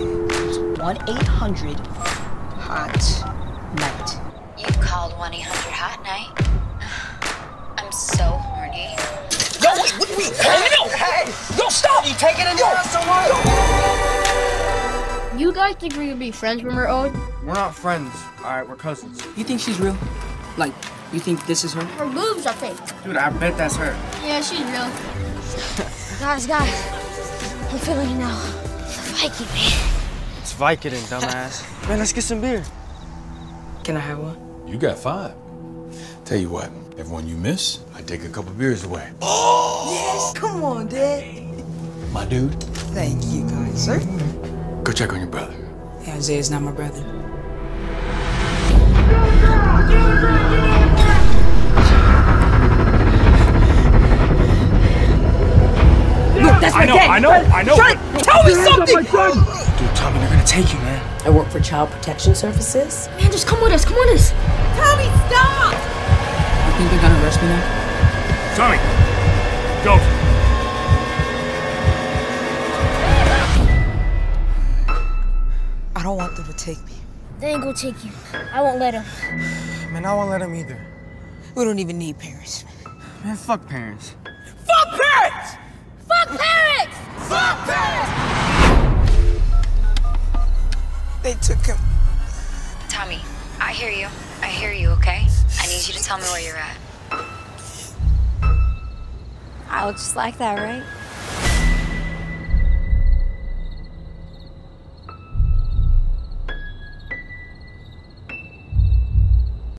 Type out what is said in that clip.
It's 1-800 Hot Nite. You called 1 800 Hot Nite. I'm so horny. No, wait, wait, wait. Hey, no. Hey. No, stop. You take it in your somewhere. You guys think we could be friends when we're old? We're not friends. All right, we're cousins. You think she's real? Like, you think this is her? Her boobs are fake. Dude, I bet that's her. Yeah, she's real. guys, guys, I'm feeling it now. Viking, man. It's Vicodin, dumbass. Man, let's get some beer. Can I have one? You got five. Tell you what, everyone you miss, I take a couple beers away. Yes, come on, Dad. My dude, Thank you, guys, sir. go check on your brother. Yeah, Isaiah's not my brother. That's my I know, dad. I know, I know. Try to tell me something. Dude, Tommy, they're gonna take you, man. I work for Child Protection Services. Man, just come with us. Come with us. Tommy, stop! You think they're gonna arrest me now? Tommy, go. I don't want them to take me. They ain't gonna take you. I won't let them. Man, I won't let them either. We don't even need parents. Man, fuck parents. They took him. Tommy, I hear you. I hear you, okay? I need you to tell me where you're at. I look just like that, right?